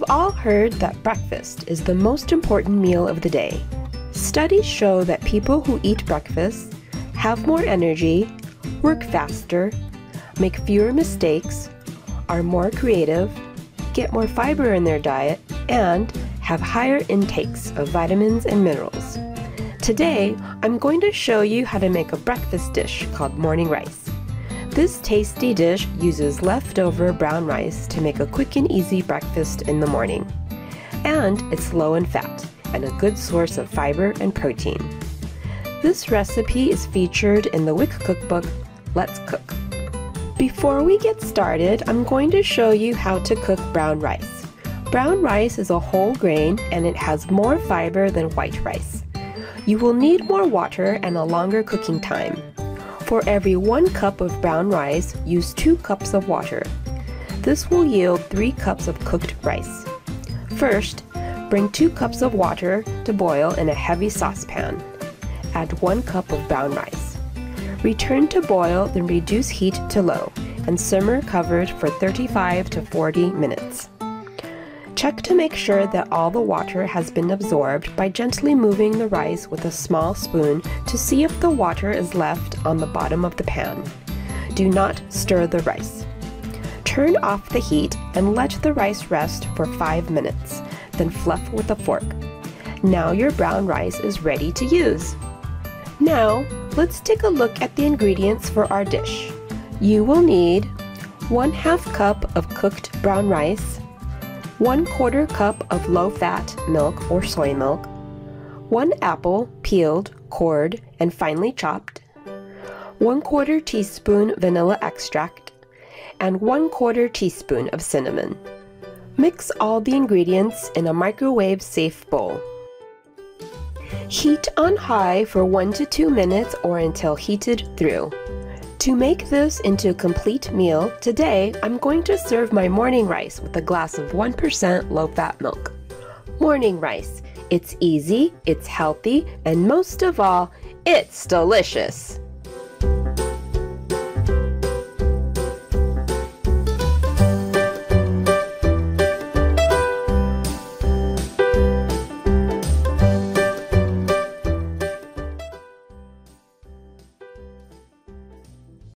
heard that breakfast is the most important meal of the day. Studies show that people who eat breakfast have more energy, work faster, make fewer mistakes, are more creative, get more fiber in their diet, and have higher intakes of vitamins and minerals. Today, I'm going to show you how to make a breakfast dish called morning rice. This tasty dish uses leftover brown rice to make a quick and easy breakfast in the morning. And it's low in fat and a good source of fiber and protein. This recipe is featured in the WIC cookbook, Let's Cook. Before we get started, I'm going to show you how to cook brown rice. Brown rice is a whole grain and it has more fiber than white rice. You will need more water and a longer cooking time. For every one cup of brown rice, use two cups of water. This will yield three cups of cooked rice. First, bring two cups of water to boil in a heavy saucepan. Add one cup of brown rice. Return to boil, then reduce heat to low and simmer covered for 35 to 40 minutes. Check to make sure that all the water has been absorbed by gently moving the rice with a small spoon to see if the water is left on the bottom of the pan. Do not stir the rice. Turn off the heat and let the rice rest for 5 minutes, then fluff with a fork. Now your brown rice is ready to use. Now, let's take a look at the ingredients for our dish. You will need 1 half cup of cooked brown rice, 1 quarter cup of low-fat milk or soy milk, 1 apple peeled, cored, and finely chopped, 1 quarter teaspoon vanilla extract, and 1 quarter teaspoon of cinnamon. Mix all the ingredients in a microwave-safe bowl. Heat on high for 1 to 2 minutes or until heated through. To make this into a complete meal, today I'm going to serve my morning rice with a glass of 1% low-fat milk. Morning rice. It's easy, it's healthy, and most of all, it's delicious.